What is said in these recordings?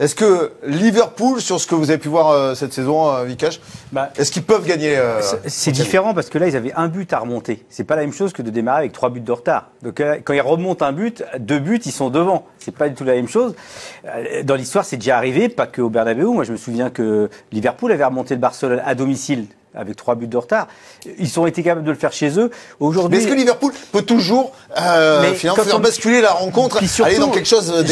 Est-ce que Liverpool, sur ce que vous avez pu voir euh, cette saison, euh, Vikash, Bah, est-ce qu'ils peuvent gagner euh, C'est différent parce que là, ils avaient un but à remonter. C'est pas la même chose que de démarrer avec trois buts de retard. Donc, euh, quand ils remontent un but, deux buts, ils sont devant. C'est pas du tout la même chose. Euh, Dans l'histoire, c'est déjà arrivé, pas que au Bernabeu. Moi, je me souviens que Liverpool avait remonté le Barcelone à domicile avec trois buts de retard. Ils ont été capables de le faire chez eux. Mais Aujourd'hui, est-ce que Liverpool peut toujours euh, Mais finalement faire on- basculer la rencontre, surtout, aller dans quelque chose J'imagine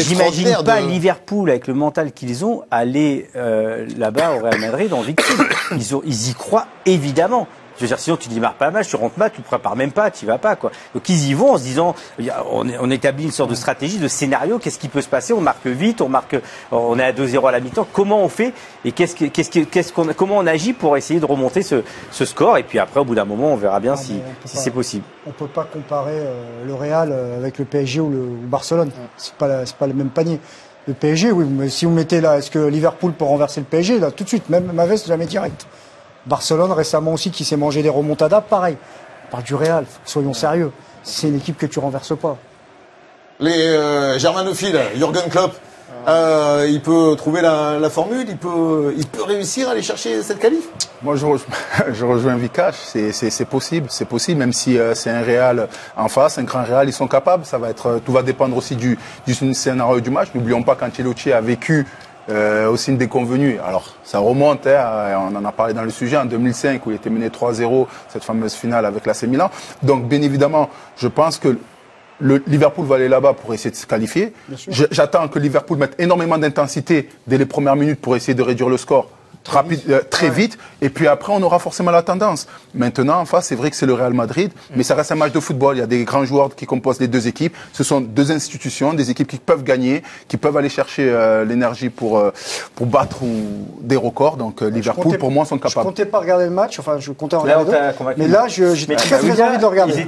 d'extraordinaire pas de- Liverpool avec le mental qu'ils ont aller euh, là-bas au Real Madrid en victime. Ils, ont, ils y croient évidemment. Je veux dire, sinon tu démarres pas match, tu rentres pas, tu te prépares même pas, tu y vas pas quoi. Donc ils y vont en se disant, on, on établit une sorte de stratégie, de scénario. Qu'est-ce qui peut se passer? On marque vite, on marque, on est à 2-0 à la mi-temps. Comment on fait? Et qu'est-ce que, qu'est-ce que, qu'est-ce qu'on, comment on agit pour essayer de remonter ce, ce score? Et puis après, au bout d'un moment, on verra bien si, si pas. c'est possible. On peut pas comparer euh, le Real euh, avec le PSG ou le ou Barcelone. C'est pas c'est pas le même panier. Le PSG, oui, mais si vous mettez là, est-ce que Liverpool peut renverser le PSG là tout de suite, même ma veste jamais direct. Barcelone récemment aussi qui s'est mangé des remontadas, pareil. On parle du Real, soyons sérieux. C'est une équipe que tu renverses pas. Les euh, germanophiles, Jürgen Klopp, euh, il peut trouver la, la formule, il peut, il peut réussir à aller chercher cette qualif? Moi, je, rejoins- je rejoins Vikash. C'est- C'est c'est possible, c'est possible, même si euh, c'est un Real en face, un grand Real, ils sont capables. Ça va être, euh, tout va dépendre aussi du, du scénario du match. N'oublions pas qu'Ancelotti a vécu euh, aussi une déconvenue. Alors, ça remonte, hein, à- on en a parlé dans le sujet, en 2005, où il était mené 3-0, cette fameuse finale avec l'AC Milan. Donc, bien évidemment, je pense que le Liverpool va aller là-bas pour essayer de se qualifier. J'attends que Liverpool mette énormément d'intensité dès les premières minutes pour essayer de réduire le score rapide, euh, très vite. Et puis après, on aura forcément la tendance. Maintenant, en face, c'est vrai que c'est le Real Madrid, mais ça reste un match de football. Il y a des grands joueurs qui composent les deux équipes. Ce sont deux institutions, des équipes qui peuvent gagner, qui peuvent aller chercher euh, l'énergie pour euh, pour battre ou- des records. Donc euh, Liverpool, comptais- pour moi, sont Je capables. comptais pas regarder le match, enfin je comptais en Là, regarder convaincu. Mais là, je- j'ai très très envie de le regarder.